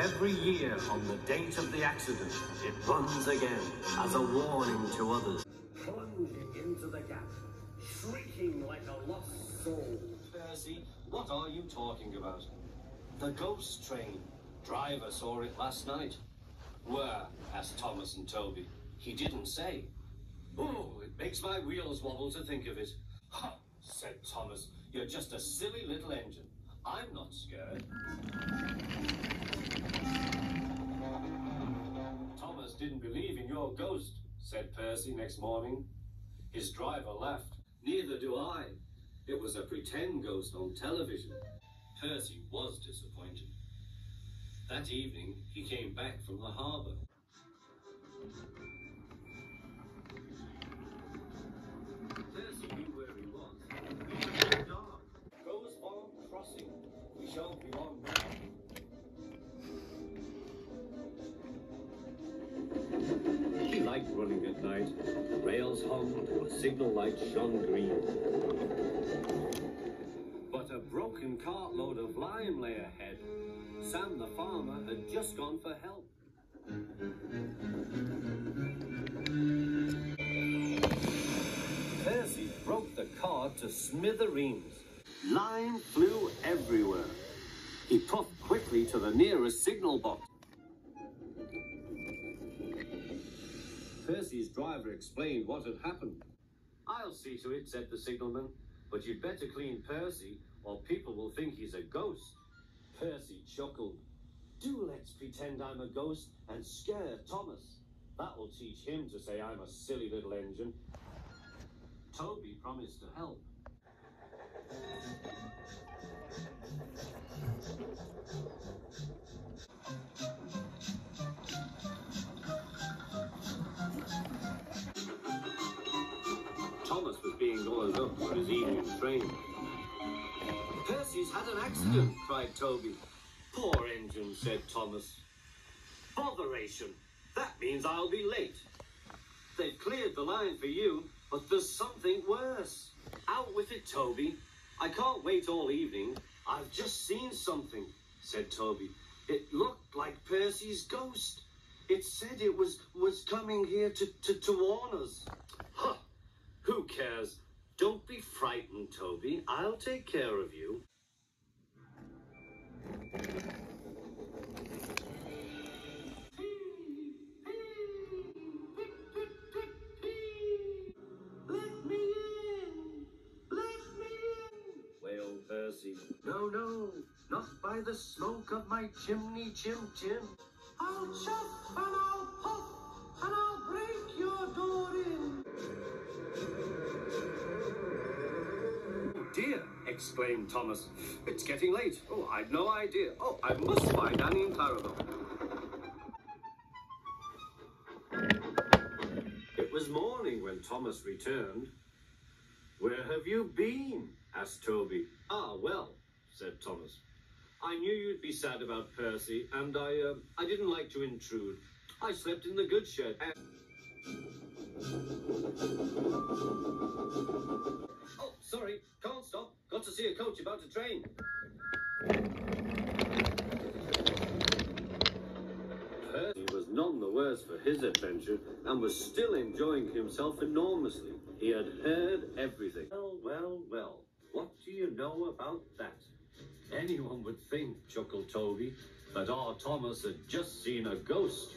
every year on the date of the accident, it runs again as a warning to others. plunging into the gap, shrieking like a lost soul. Percy, what are you talking about? The ghost train. Driver saw it last night. Where? asked Thomas and Toby. He didn't say. Oh, it makes my wheels wobble to think of it. Ha! said Thomas. You're just a silly little engine. I'm not scared. Thomas didn't believe in your ghost, said Percy next morning. His driver laughed. Neither do I. It was a pretend ghost on television. Percy was disappointed. That evening, he came back from the harbour. Percy knew where he was. It was dark. Goes Farm Crossing. We shan't be long liked running at night. The rails hummed, a signal light shone green. But a broken cartload of lime lay ahead. Sam the farmer had just gone for help. Percy broke the cart to smithereens. Lime flew everywhere. He puffed quickly to the nearest signal box. Percy's driver explained what had happened. I'll see to it, said the signalman. But you'd better clean Percy, or people will think he's a ghost. Percy chuckled. Do let's pretend I'm a ghost and scare Thomas. That will teach him to say I'm a silly little engine. Toby promised to help. Being oiled up for his. Percy's had an accident, hmm? cried Toby. Poor engine, said Thomas. Botheration! That means I'll be late. They've cleared the line for you, but there's something worse. Out with it, Toby. I can't wait all evening. I've just seen something, said Toby. It looked like Percy's ghost. It said it was was coming here to, to, to warn us. Huh. Who cares? Don't be frightened, Toby. I'll take care of you. Let me in! Let me in! wailed Percy. No, no, not by the smoke of my chimney, chim chim. I'll chuff and I'll puff and I'll break your door in. Dear, exclaimed Thomas. It's getting late. Oh, I'd no idea. Oh, I must find Annie and Clarabelle. It was morning when Thomas returned. Where have you been? asked Toby. Ah, well, said Thomas. I knew you'd be sad about Percy, and I, uh, I didn't like to intrude. I slept in the good shed. Sorry, can't stop. Got to see a coach about to train. Percy was none the worse for his adventure and was still enjoying himself enormously. He had heard everything. Well, well, well. What do you know about that? Anyone would think, chuckled Toby, that our Thomas had just seen a ghost.